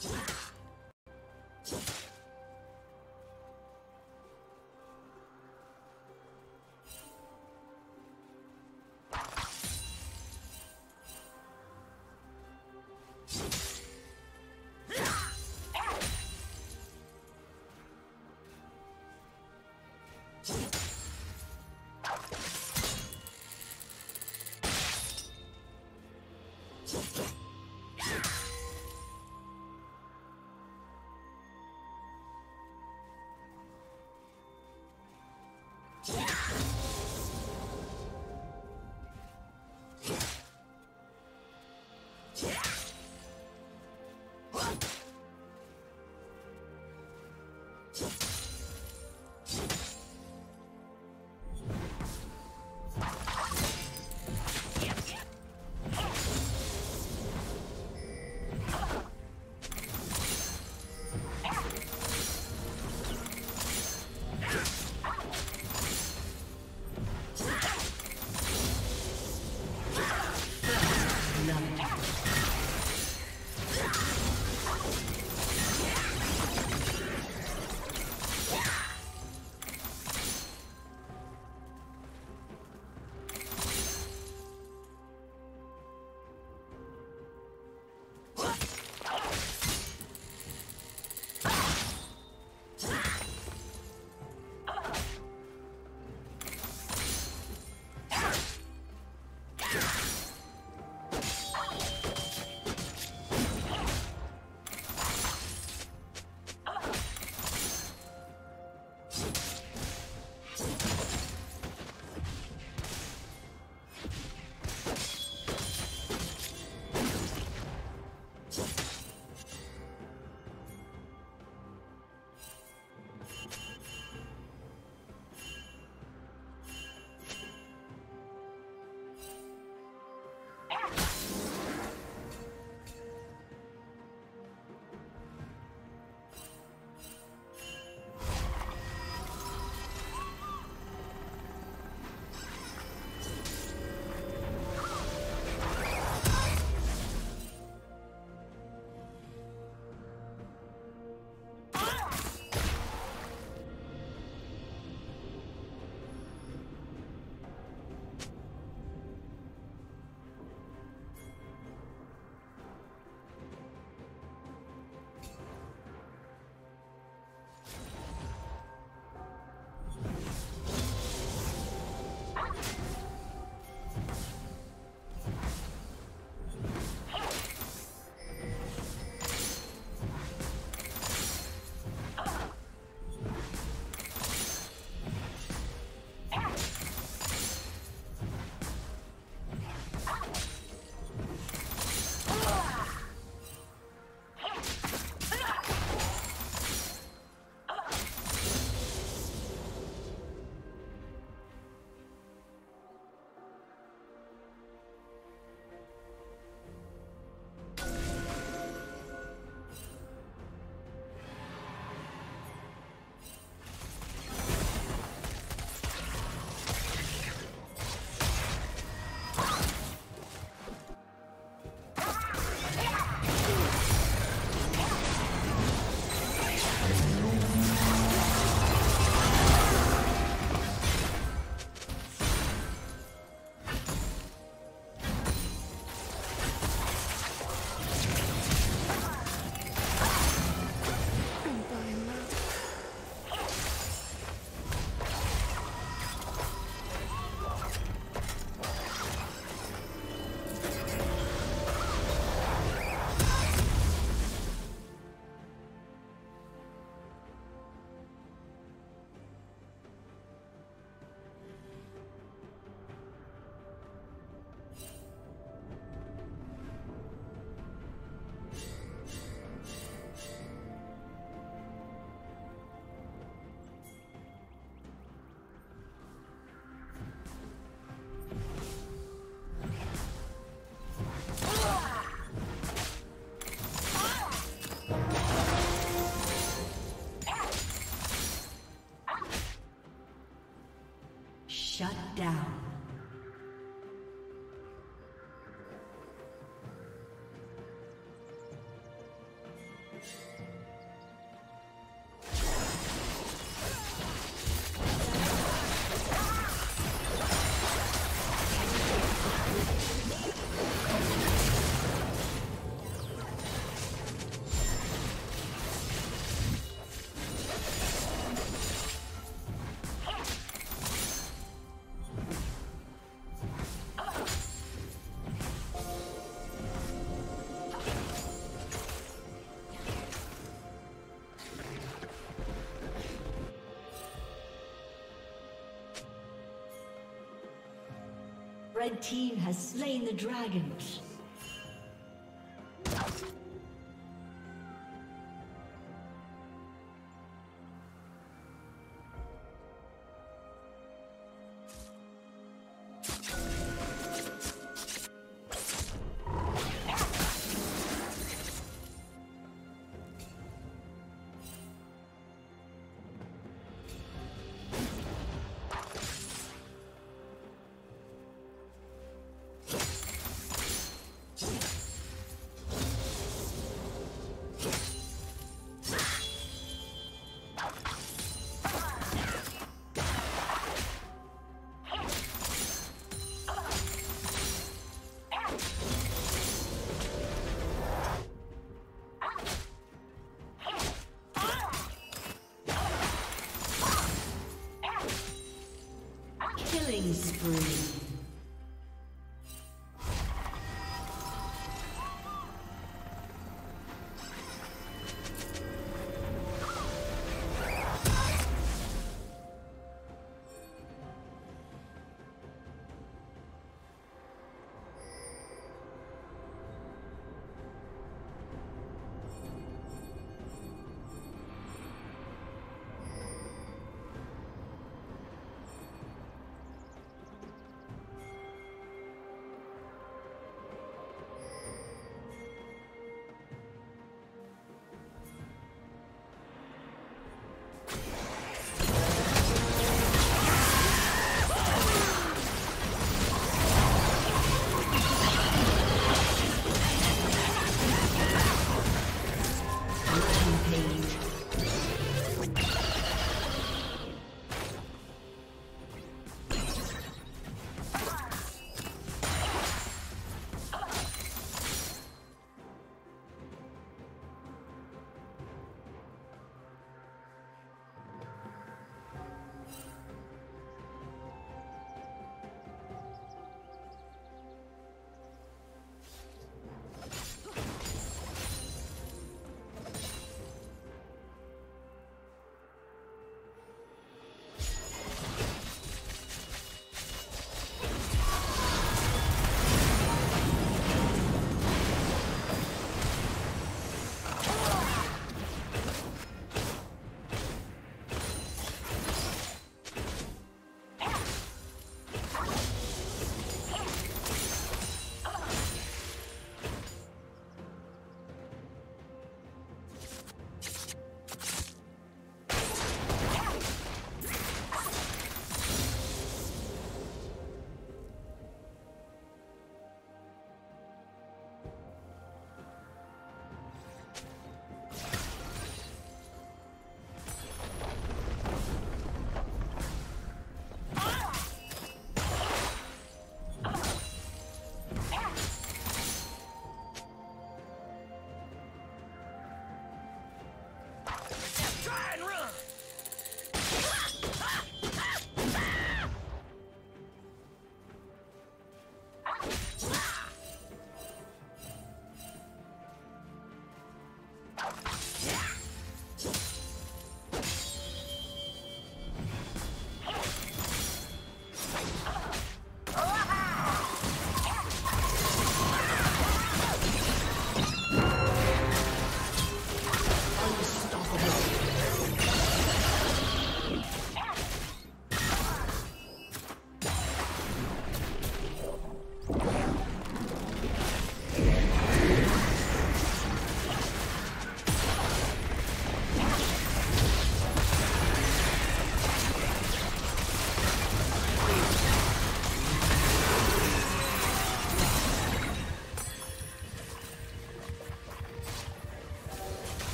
Shut down. Red team has slain the dragon. Killing spree.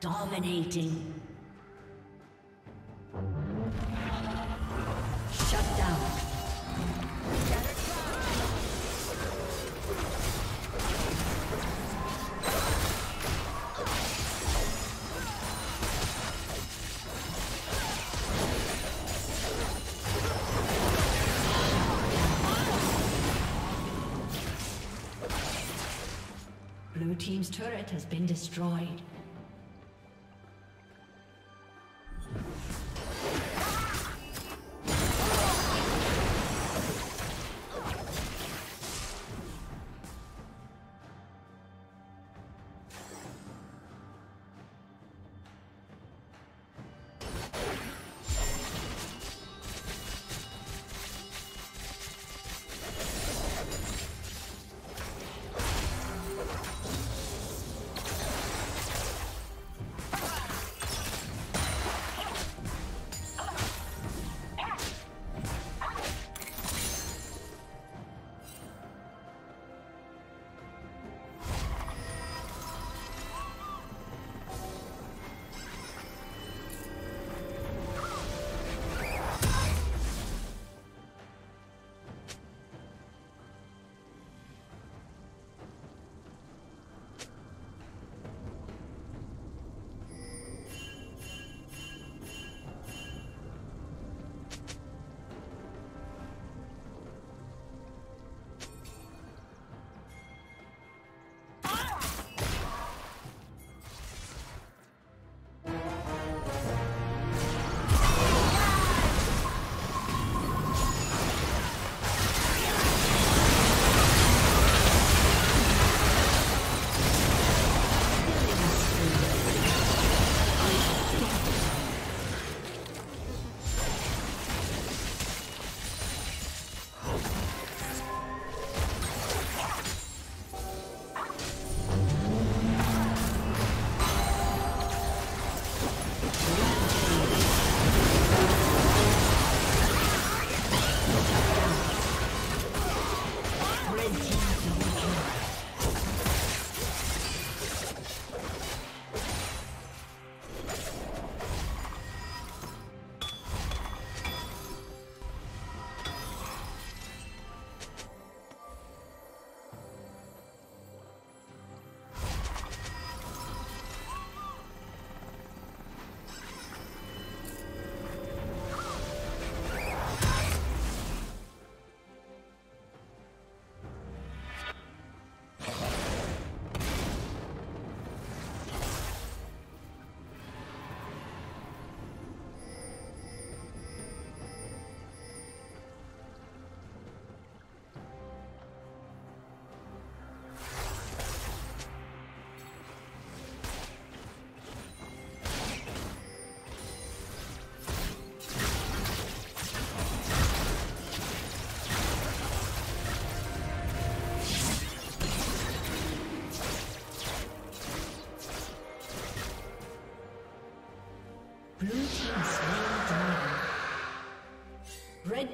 Dominating. Shut down. Blue Team's turret has been destroyed.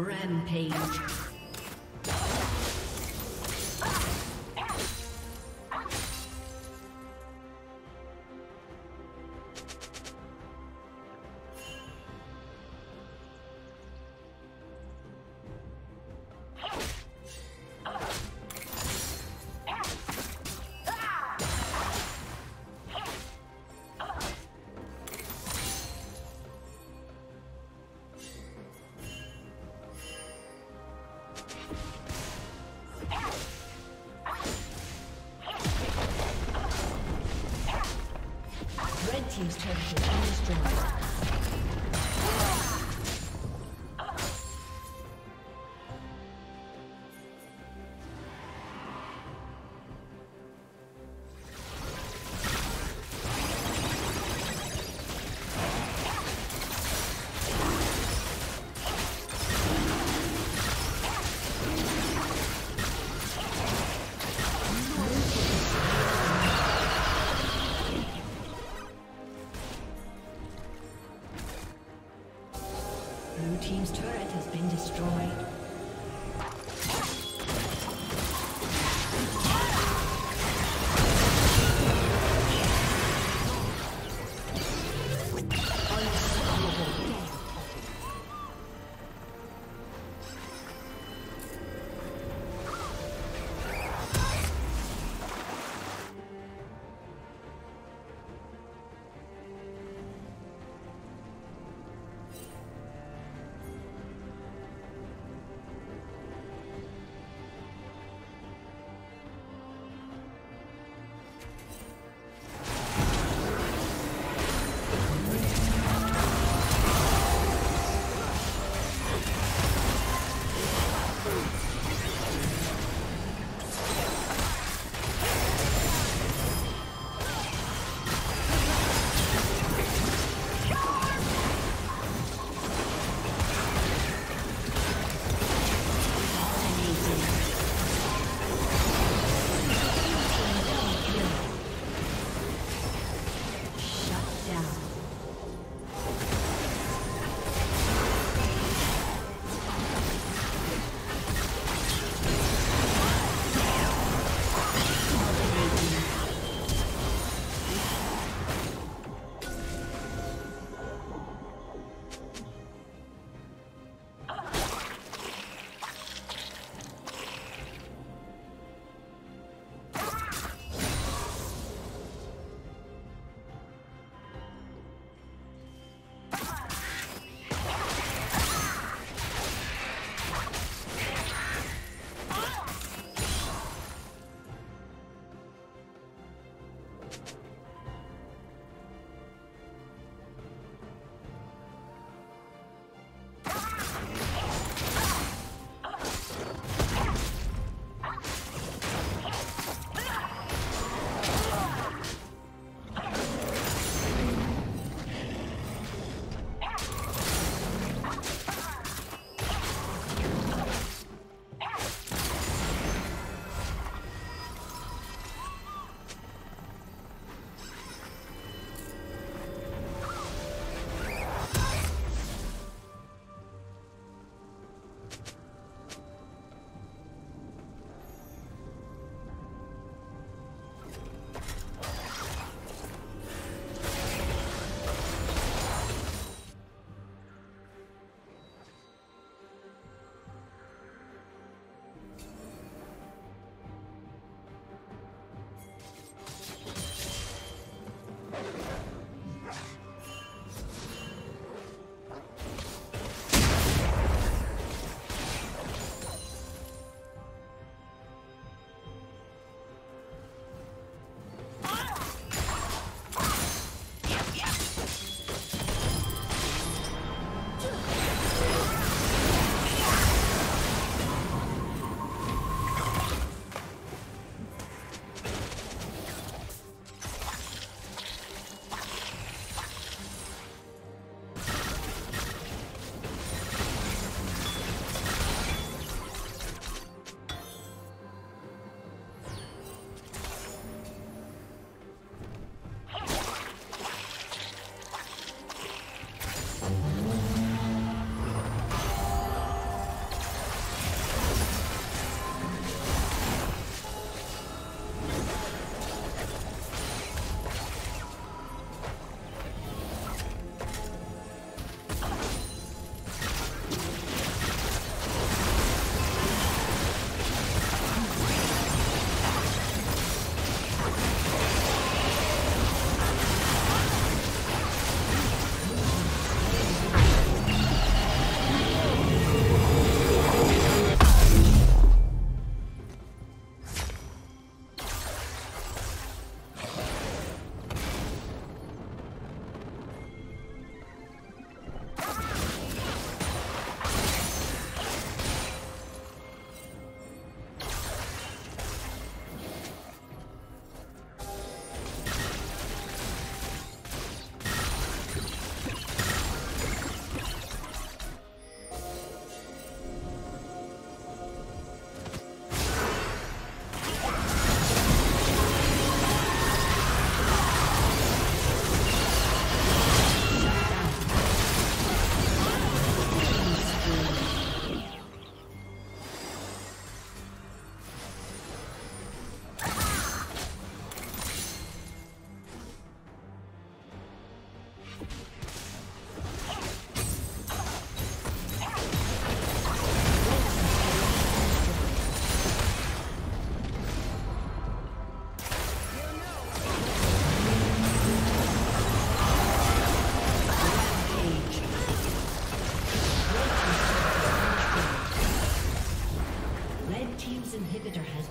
Rampage.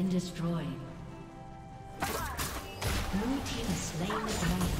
been destroyed. Blue team slain the dragon.